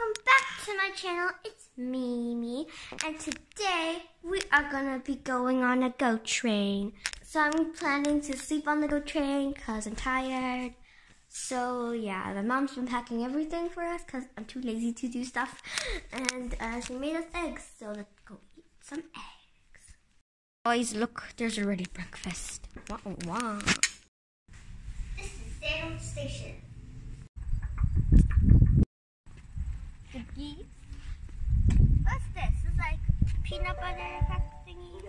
welcome back to my channel. It's Mimi, and today we are gonna be going on a GO train. So I'm planning to sleep on the GO train because I'm tired. So yeah, the mom's been packing everything for us because I'm too lazy to do stuff. And uh, she made us eggs, so let's go eat some eggs. Boys, look, there's already breakfast. Wah, wah. This is Salem Station. The. What's this? It's like peanut butter thingy.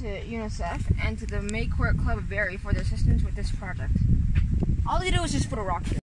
To UNICEF and to the Maycourt Club of Barrie for their assistance with this project. All they do is just put a rock here.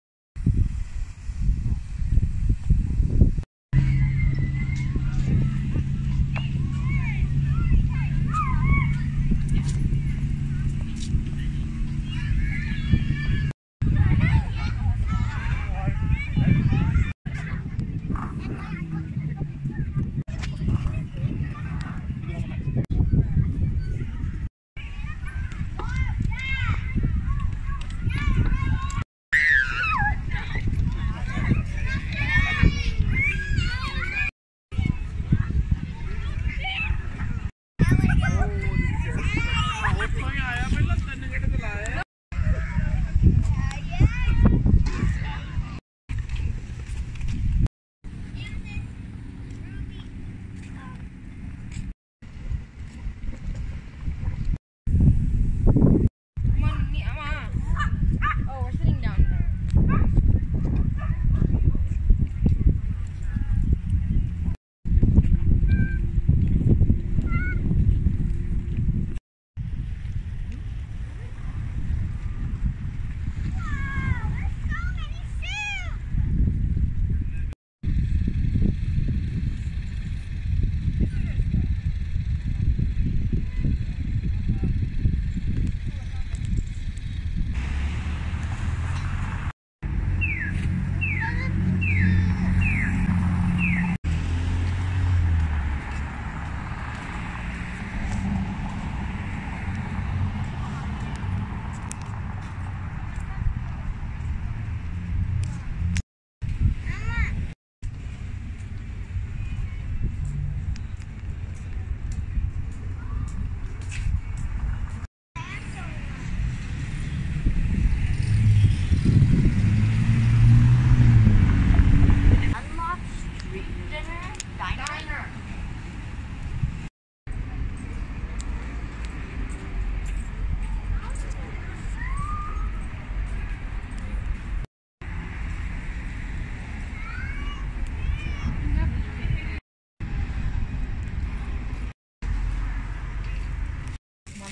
那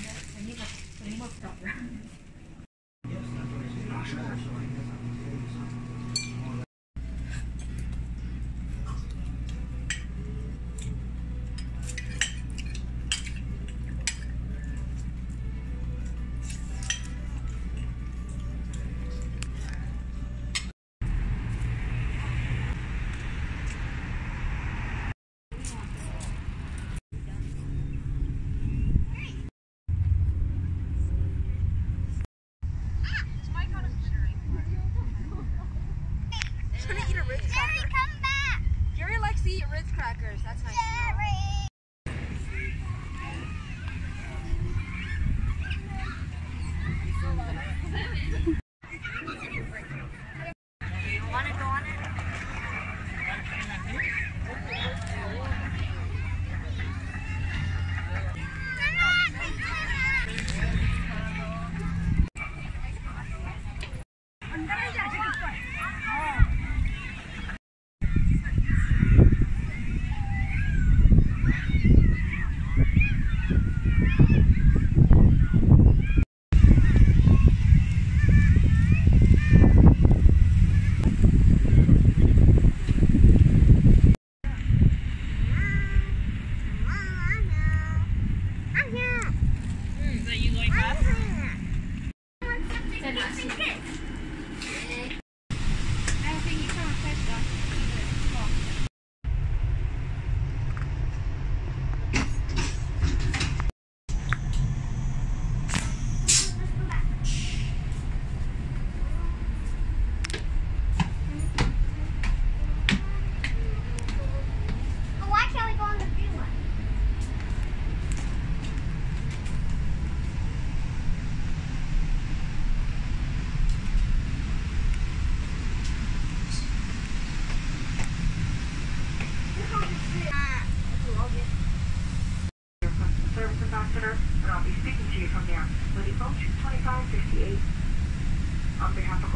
你不，你莫走了。Ritz crackers. That's nice. to know. Wanna go on it? Why can't we go on the green one? Service Ambassador, and I'll be speaking to you from there. Will you phone 2558 on behalf of